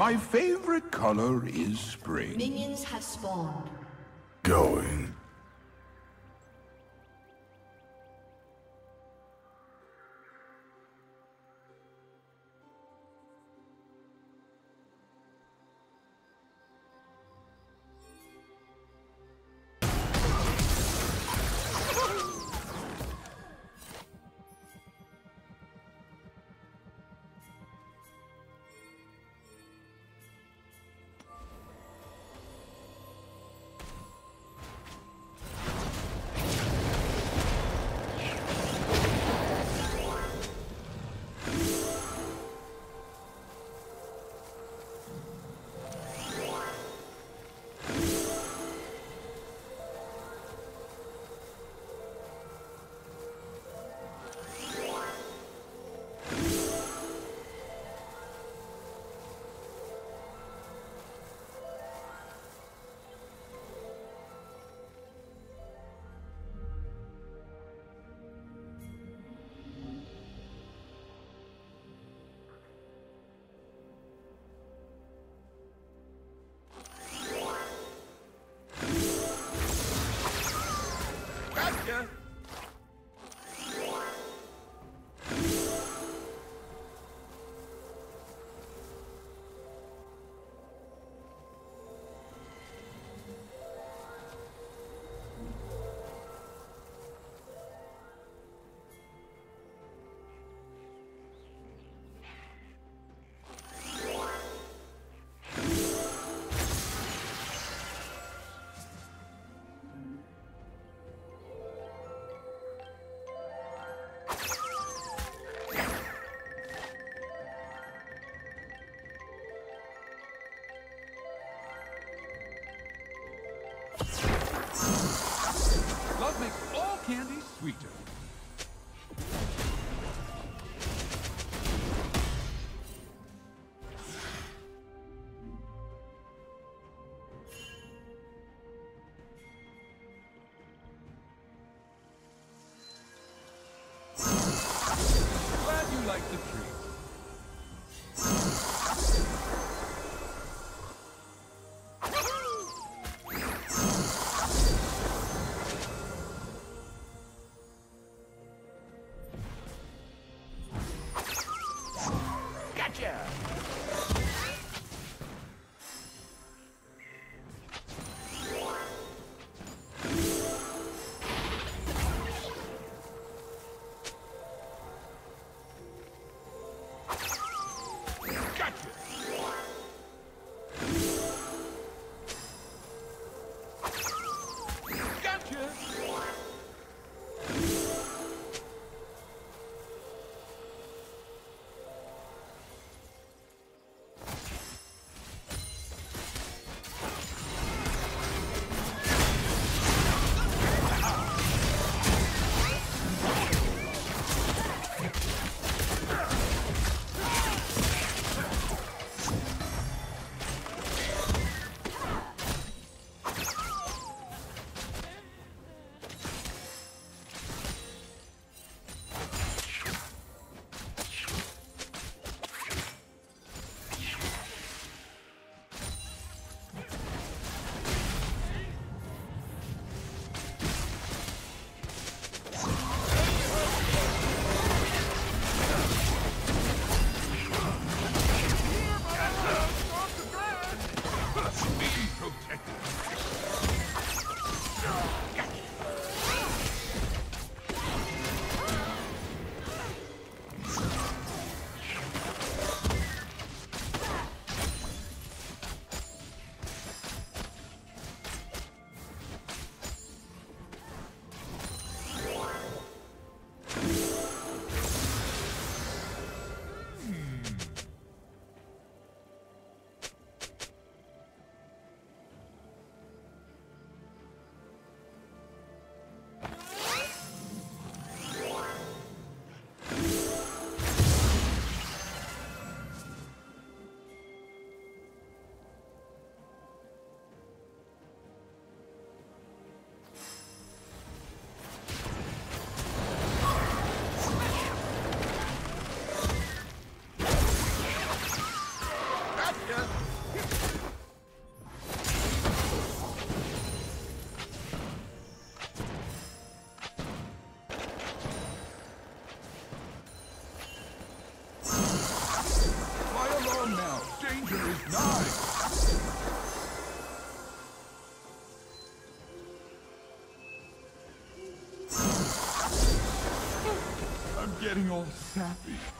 My favorite color is spring. Minions have spawned. Going. getting all sappy.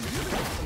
Come here.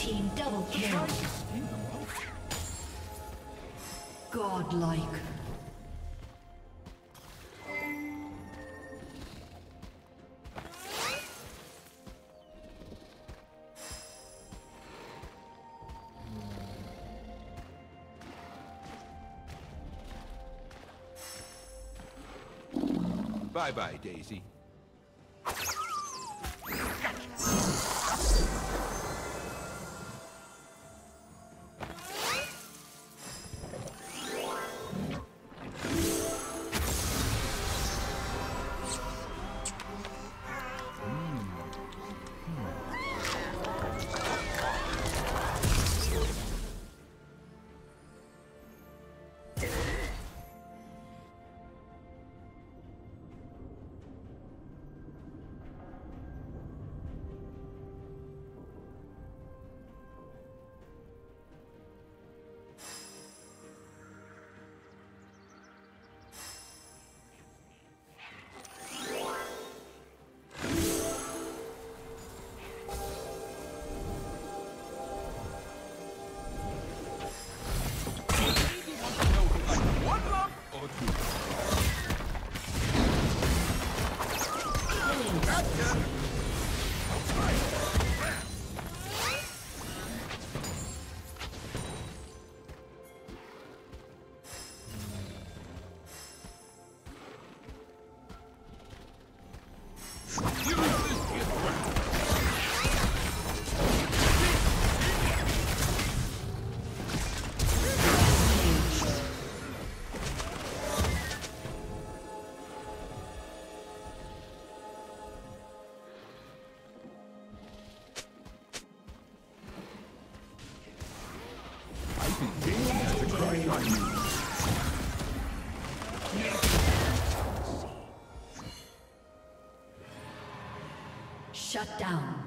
team double kill. Godlike. Bye-bye, Daisy. Shut down.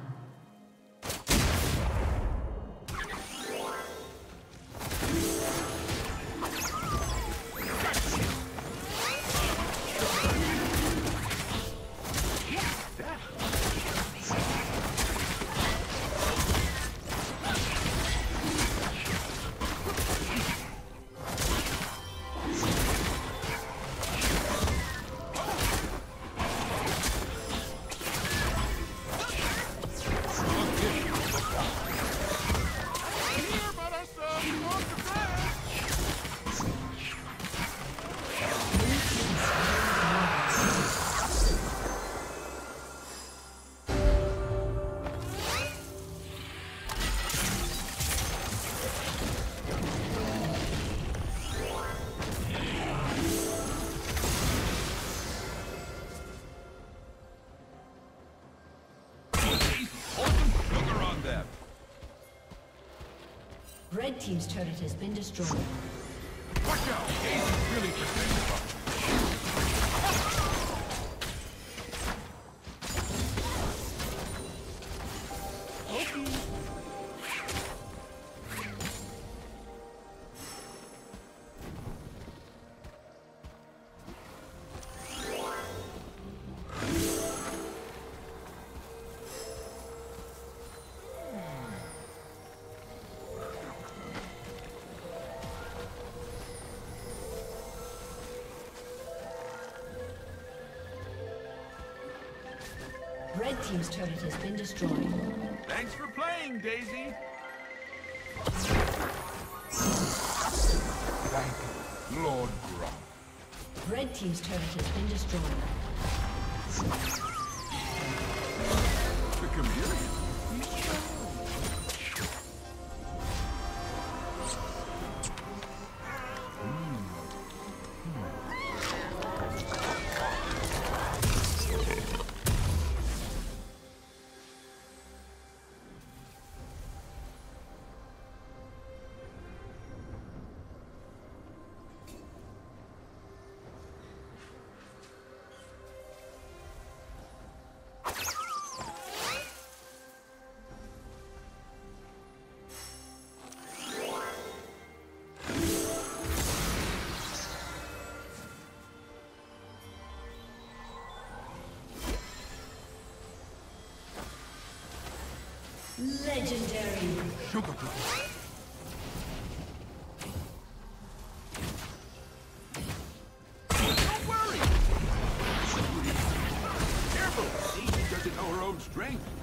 Red Team's turret has been destroyed. Watch out! Daisy's really protective. Team's turret has been destroyed. Thanks for playing, Daisy. Thank you, Lord Grunt. Red Team's turret has been destroyed. The chameleon. Legendary. Sugar cookie. Don't worry. Careful. Daisy doesn't know her own strength.